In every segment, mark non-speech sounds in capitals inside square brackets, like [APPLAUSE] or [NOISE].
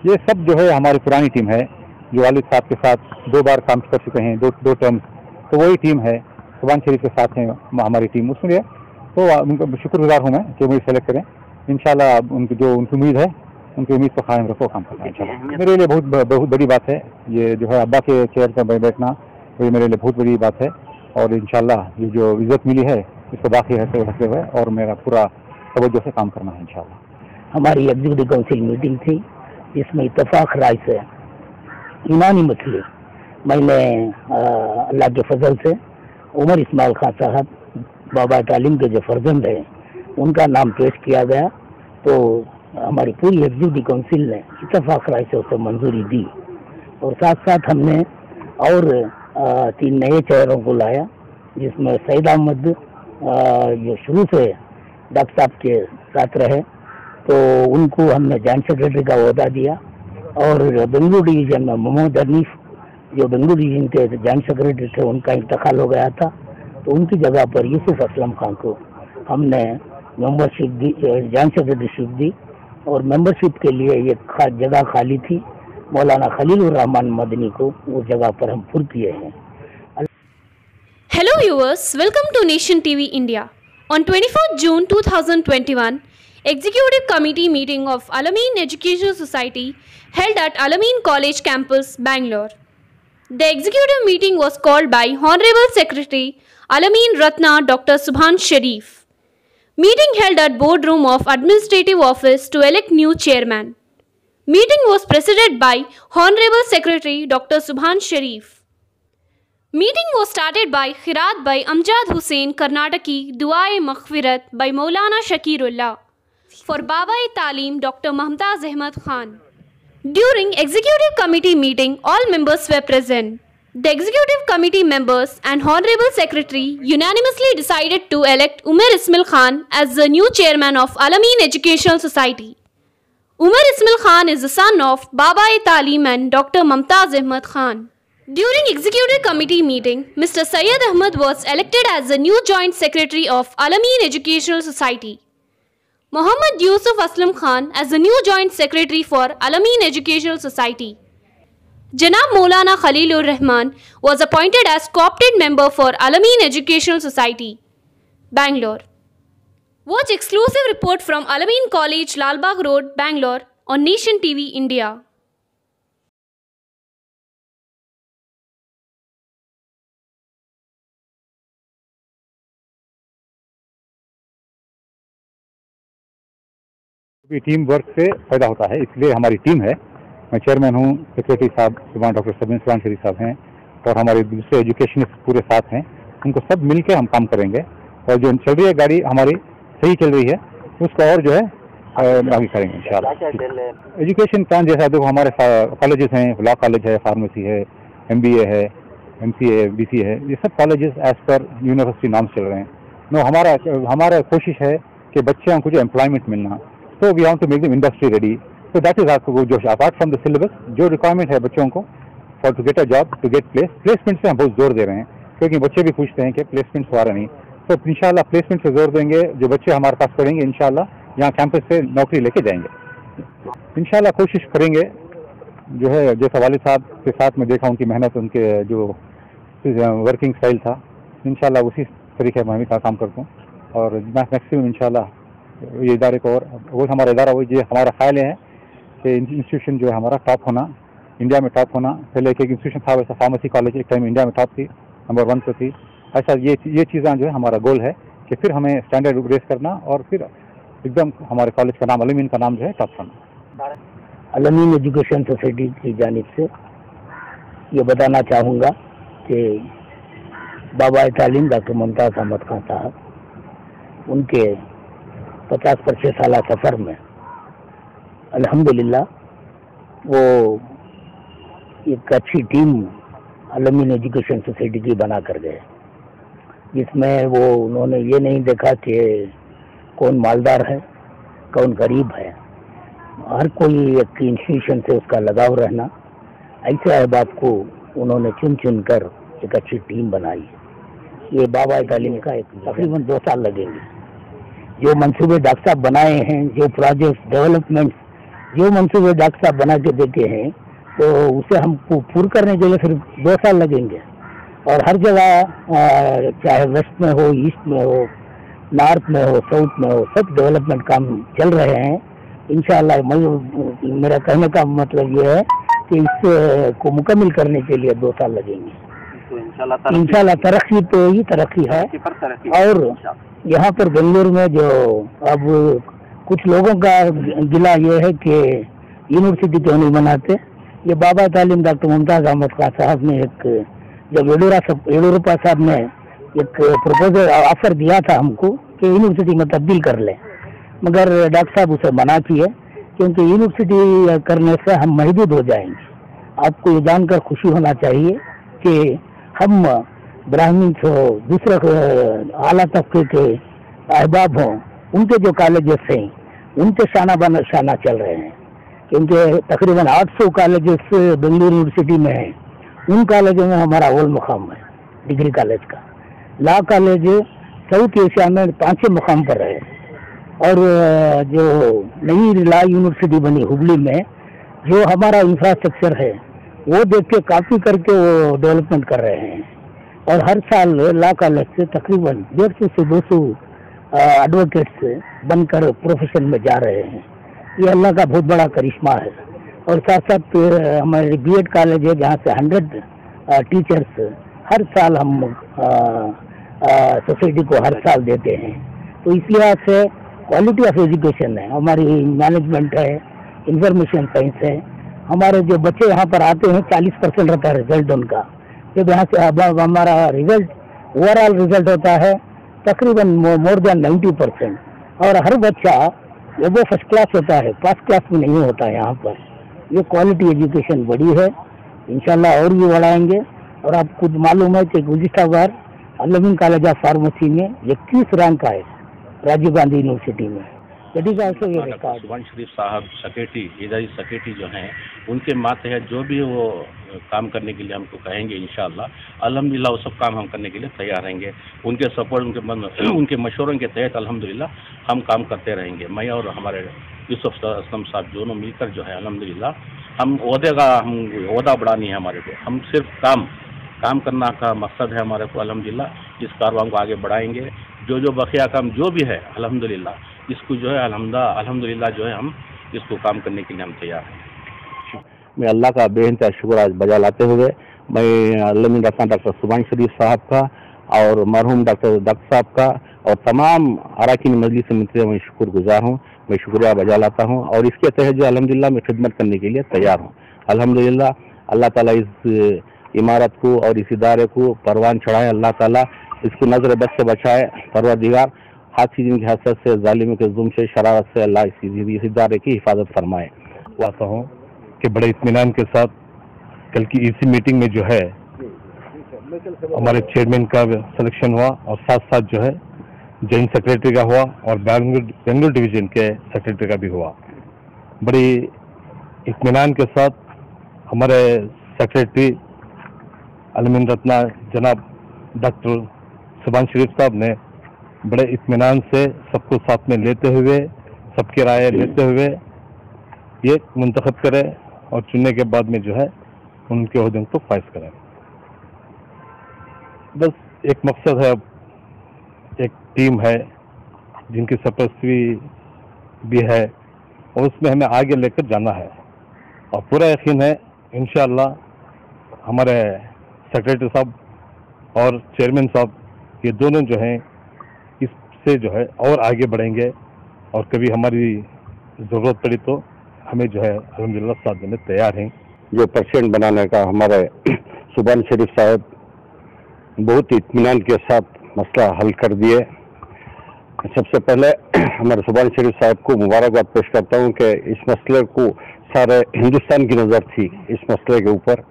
ये सब जो है हमारी पुरानी टीम है जो वालिद साहब के साथ दो बार काम कर चुके हैं दो दो टर्म तो वही टीम है सुबान शरीफ के साथ है हमारी टीम। उसमें तो उनका शुक्रगुजार हूँ मैं कि मुझे सेलेक्ट करें। इंशाल्लाह उनकी जो उनकी उम्मीद है उनकी उम्मीद को कायम रखो काम करना मेरे लिए बहुत बहुत बड़ी बात है ये जो है अब्बा के चेयर पर बैठना ये मेरे लिए बहुत बड़ी बात है और इंशाल्लाह ये जो इज़्ज़त मिली है इसको बाकी रहते रखते हुए और मेरा पूरा तवज्जो से काम करना है इंशाल्लाह। हमारी एग्जीक्यूटिव काउंसिल मीटिंग थी। जिसमें इतफाक राय से ईमानी मछली। मैंने अल्लाह के फजल से उमर इस्माइल खान साहब, बाबा तालीम के जो फर्जंद हैं, उनका नाम पेश किया गया। तो हमारी पूरी एग्जीक्यूटिव काउंसिल ने इतफाक राय से उसे मंजूरी दी। और साथ साथ हमने और तीन नए चेहरों को लाया, जिसमें सईद अहमद जो शुरू से डॉक्टर साहब के साथ रहे तो उनको हमने जॉइंट सेक्रेटरी का अहदा दिया। और बेंगलुरु डिवीज़न में मोहम्मद हनीफ जो बेंगलुरु डिवीज़न के जॉइंट सेक्रेटरी थे उनका इंतकाल हो गया था। तो उनकी जगह पर यूसुफ असलम खान को हमने मेंबरशिप दी जॉइंट सेक्रेटरीशिप दी। और मेंबरशिप के लिए ये खा, जगह खाली थी। मौलाना खलील रहमान मदनी को उस जगह पर हम पुर किए हैं। Hello viewers, welcome to Nation TV India. On 24 June 2021, Executive Committee meeting of Alameen Educational Society held at Alameen College campus, Bangalore. The executive meeting was called by Honorable Secretary Alameen Ratna Dr. Subhan Sharif. Meeting held at boardroom of Administrative Office to elect new chairman. Meeting was presided by Honorable Secretary Dr. Subhan Sharif. Meeting was started by Khirat by Amjad Hussain Karnataki Duae Maghfirat by Maulana Shakirullah. For Baba-e Talim Dr. Mamtaz Ahmad Khan. During executive committee meeting all members were present. The executive committee members and honorable secretary unanimously decided to elect Umar Ismail Khan as the new chairman of Alameen Educational Society. Umar Ismail Khan is the son of Baba-e Talim and Dr. Mamtaz Ahmad Khan. During executive committee meeting, Mr. Syed Ahmad was elected as the new joint secretary of Alameen Educational Society. Muhammad Yusuf Aslam Khan as the new joint secretary for Alameen Educational Society. Janab Maulana Khalilur Rahman was appointed as co-opted member for Alameen Educational Society, Bangalore. Watch exclusive report from Alameen College, Lalbagh Road, Bangalore on Nation TV India. Team work से फ़ायदा होता है इसलिए हमारी team है। मैं chairman हूँ secretary साहब सुबहान डॉक्टर सबिन सुबहान शरीफ साहब हैं और हमारे दूसरे एजुकेशनिस्ट पूरे साथ हैं। उनको सब मिल के हम काम करेंगे और जो चल रही है गाड़ी हमारी सही चल रही है उसको और जो है आगे करेंगे इंशाल्लाह। एजुकेशन प्लान जैसा देखो हमारे कॉलेजेस हैं लॉ कॉलेज है फार्मेसी है एमबीए है एम सी है बी सी है ये सब कॉलेजेस एज पर यूनिवर्सिटी नाम चल रहे हैं। नो हमारा हमारा कोशिश है कि बच्चों को जो एम्प्लॉयमेंट मिलना। तो we want to make them industry ready तो दैट इज़ आपको जो अपार्ट फ्रॉम द सिलेबस जो रिक्वायरमेंट है बच्चों को for to get a job to get place placement से हम बहुत ज़ोर दे रहे हैं। क्योंकि बच्चे भी पूछते हैं कि प्लेसमेंट हुआ नहीं। तो इंशाल्लाह प्लेसमेंट से ज़ोर देंगे, जो बच्चे हमारे पास पढ़ेंगे इंशाल्लाह यहाँ कैंपस से नौकरी लेके जाएँगे। इंशाल्लाह कोशिश करेंगे, जो है, जैसा वालिद साहब के साथ में देखा उनकी मेहनत, उनके जो वर्किंग स्टाइल था, इंशाल्लाह उसी तरीके मैं भी काम करता हूँ। और मैक्सिमम इंशाल्लाह ये इदारे को और वो हमारा इदारा, वो ये हमारा ख्याल है कि इंस्टीट्यूशन जो है हमारा टॉप होना इंडिया में टॉप होना। पहले एक इंस्टीट्यूशन था, वैसा फार्मेसी कॉलेज एक टाइम इंडिया में टॉप थी नंबर वन पे थी। ऐसा ये ये चीज़ें जो है हमारा गोल है कि फिर हमें स्टैंडर्ड रेस करना और फिर एकदम हमारे कॉलेज का नाम अलमीन का नाम जो है टॉप करना अलमीन एजुकेशन सोसाइटी की जानब से ये बताना चाहूँगा कि बाबा तालीम डॉक्टर मुमताज़ अहमद खान साहब, उनके पचास पच्चीस साल सफ़र में। अल्हम्दुलिल्लाह, वो एक अच्छी टीम अलमीन एजुकेशन सोसाइटी की बना कर गए। जिसमें वो, उन्होंने ये नहीं देखा कि कौन मालदार है, कौन गरीब है। हर कोई एक इंस्टीट्यूशन से उसका लगाव रहना, ऐसे अहबाब को उन्होंने चुन चुन कर एक अच्छी टीम बनाई। ये बाबा तालीम का एक, तकरीबन दो साल लगेंगे। जो मंसूबे डॉक्टर साहब बनाए हैं जो प्रोजेक्ट डेवलपमेंट जो मंसूबे डॉक्टर साहब बना के देते हैं तो उसे हम पू- पूर्ण करने के लिए फिर दो साल लगेंगे। और हर जगह चाहे वेस्ट में हो ईस्ट में हो नॉर्थ में हो साउथ में हो सब डेवलपमेंट काम चल रहे हैं। इन मेरा कहने का मतलब ये है कि इस को मुकम्मल करने के लिए दो साल लगेंगे। तो इंशाल्लाह तरक्की तो ही तरक्की है। पर और यहाँ पर बेंगलुरु में जो अब कुछ लोगों का गिला ये है कि यूनिवर्सिटी क्यों नहीं बनाते ये बाबा तालीम डॉक्टर मुमताज़ अहमद खान साहब ने एक, जब येडूरप्पा साहब ने एक प्रपोजल ऑफ़र दिया था हमको कि यूनिवर्सिटी में तब्दील कर लें। मगर डॉक्टर साहब उसे मना किए, क्योंकि यूनिवर्सिटी करने से हम महदूद हो जाएँगे। आपको ये जानकर खुशी होना चाहिए कि हम ब्राह्मण हो दूसरे आला तबके के अहबाब हों, उनके जो कॉलेजेस हैं, उनके शाना बना शाना चल रहे हैं। क्योंकि तकरीबन 800 कॉलेजेस बेंगलुरु यूनिवर्सिटी में हैं। उन कॉलेजों में हमारा अव्वल मुकाम है डिग्री कॉलेज का। लॉ कॉलेज साउथ एशिया में पाँचवें मुकाम पर है। और जो नई लॉ यूनिवर्सिटी बनी हुबली में, जो हमारा इंफ्रास्ट्रक्चर है, वो देख के काफ़ी करके वो डेवलपमेंट कर रहे हैं। और हर साल लॉ कॉलेज से तकरीबन डेढ़ सौ से दो सौ एडवोकेट्स बनकर प्रोफेशन में जा रहे हैं। ये अल्लाह का बहुत बड़ा करिश्मा है। और साथ साथ हमारे बीएड कॉलेज है, जहाँ से हंड्रेड टीचर्स हर साल हम सोसाइटी को हर साल देते हैं। तो इस लिहाज से क्वालिटी ऑफ़ एजुकेशन है। हमारी मैनेजमेंट है इंफॉर्मेशन साइंस है। हमारे जो बच्चे यहाँ पर आते हैं, चालीस परसेंट रहता है रिज़ल्ट उनका। जब यहाँ से हमारा रिज़ल्ट ओवरऑल रिज़ल्ट होता है, तकरीबन मोर देन नाइन्टी परसेंट और हर बच्चा वो फ़र्स्ट क्लास होता है फ़र्स्ट क्लास में नहीं होता है यहाँ पर। ये क्वालिटी एजुकेशन बड़ी है। इंशाल्लाह और भी बढ़ाएँगे। और आप आपको मालूम है कि गुजशत बार अलमीन कॉलेज ऑफ़ फार्मेसी में इक्कीस रैंक आए, राजीव गांधी यूनिवर्सिटी में। That is also record Sharif साहब सेक्रेटरी इधर सेक्रेटरी जो हैं उनके माथे है जो भी वो काम करने के लिए हमको कहेंगे इंशाल्लाह। अल्हम्दुलिल्लाह वो सब काम हम करने के लिए तैयार रहेंगे। उनके सपोर्ट उनके मन- [CLEARS THROAT] उनके मशवरों के तहत अल्हम्दुलिल्लाह हम काम करते रहेंगे। मैं और हमारे यूसुफ असलम साहब दोनों मिलकर जो है अल्हम्दुलिल्लाह हम ओहदे का हम ओहदा बढ़ानी है हमारे को। हम सिर्फ़ काम काम करना का मकसद है हमारे को अलहमदिल्ला इस कारवां को आगे बढ़ाएँगे। जो जो बकिया काम जो भी है अल्हम्दुलिल्लाह इसको जो है, अल्हम्दा, अल्हम्दुलिल्लाह जो है हम इसको काम करने के लिए हम तैयार हैं। मैं अल्लाह का बेहद शुक्र आज बजा लाते हुए, मैं अल्लामीन रखा डॉक्टर सुबान शरीफ साहब का और मरहूम डॉक्टर डॉक्टर साहब का और तमाम अरकान मजलिस मिलते मैं शुक्र गुजार हूँ। मैं शुक्रिया बजा लाता हूँ और इसके तहत जो अलहमदिल्ला मैं खिदमत करने के लिए तैयार हूँ। अल्हम्दुलिल्लाह, अल्लाह ताला इस इमारत को और इस इदारे को परवान चढ़ाए, अल्लाह ताला इसको नज़र बद से बचाए, परवरदिगार। हाथी जिन की हसरत से जालिम के जुम से शरारत से अल्लाह इस, इदारे की हिफाजत फरमाए। वाता हूँ कि बड़े इत्मीनान के साथ कल की इसी मीटिंग में जो है हमारे चेयरमैन का सिलेक्शन हुआ और साथ साथ जो है जॉइंट सेक्रेटरी का हुआ और बेंगलुरु डिवीज़न के सेक्रेटरी का भी हुआ। बड़ी इत्मीनान के साथ हमारे सेक्रेटरी अलमिन रत्ना जनाब डॉक्टर सुबान शरीफ साहब ने बड़े इत्मीनान से सबको साथ में लेते हुए सबकी राय लेते हुए ये मुंतखब करें और चुनने के बाद में जो है उनके अहदों को फाइज करें। बस एक मकसद है अब एक टीम है जिनकी सरपरस्ती भी है और उसमें हमें आगे लेकर जाना है। और पूरा यकीन है इन हमारे सेक्रेटरी साहब और चेयरमैन साहब ये दोनों जो हैं इससे जो है और आगे बढ़ेंगे और कभी हमारी ज़रूरत पड़ी तो हमें जो है अलहमदिल्ला साथ देने तैयार हैं। जो प्रेसिडेंट बनाने का हमारे [CLEARS THROAT] सुबान शरीफ साहब बहुत इतमान के साथ मसला हल कर दिए। सबसे पहले [CLEARS THROAT] हमारे सुबान शरीफ साहब को मुबारकबाद पेश करता हूँ कि इस मसले को सारे हिंदुस्तान की नज़र थी, इस मसले के ऊपर।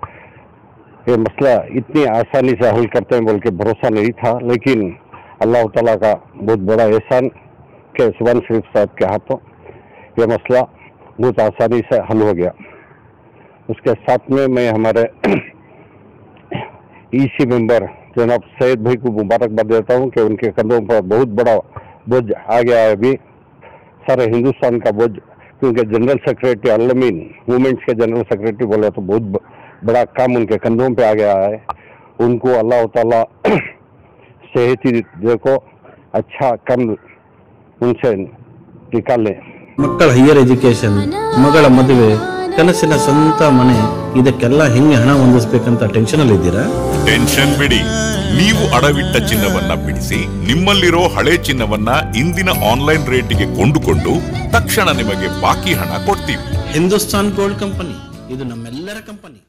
ये मसला इतनी आसानी से हल करते हैं बोल के भरोसा नहीं था, लेकिन अल्लाह ताला का बहुत बड़ा एहसान के सुबान शरीफ साहब के हाथों ये मसला बहुत आसानी से हल हो गया। उसके साथ में मैं हमारे [CLEARS THROAT] ईसी मेंबर जनाब सैद भाई को मुबारकबाद देता हूँ कि उनके कंधों पर बहुत बड़ा बोझ आ गया है। अभी सारे हिंदुस्तान का बोझ, क्योंकि जनरल सेक्रेटरी अलमीन वुमेंस के जनरल सेक्रेटरी बोले तो बहुत बड़ा काम उनके कंधों पे आ गया है। उनको अल्लाह ताला [CLEARS THROAT] सेहत ही देखो अच्छा कम उनसे निकालें ಮಕ್ಕಳ ಹೈಯರ್ ಎಜುಕೇಶನ್ ಮಗಳ ಮದುವೆ ಕನಸಿನ ಸ್ವಂತ ಮನೆ ಇದಕ್ಕೆಲ್ಲ ಹೆಂಗೆ ಹಣ ಹೊಂದಿಸ್ಬೇಕಂತ ಟೆನ್ಷನ್ ಅಲ್ಲಿ ಇದ್ದೀರಾ ಟೆನ್ಷನ್ ಬಿಡಿ ನೀವು ಅಡವಿಟ್ಟ ಚಿನ್ನವನ್ನ ಬಿಡಿಸಿ ನಿಮ್ಮಲ್ಲಿರೋ ಹಳೆ ಚಿನ್ನವನ್ನ ಇಂದಿನ ಆನ್ಲೈನ್ ರೇಟಿಗೆ ಕೊಂಡುಕೊಂಡು ತಕ್ಷಣ ನಿಮಗೆ ಬಾಕಿ ಹಣ ಕೊಡ್ತೀವಿ ಹಿಂದೂಸ್ತಾನ್ ಗೋಲ್ಡ್ ಕಂಪನಿ ಇದು ನಮ್ಮೆಲ್ಲರ ಕಂಪನಿ